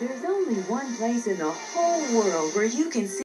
There's only one place in the whole world where you can see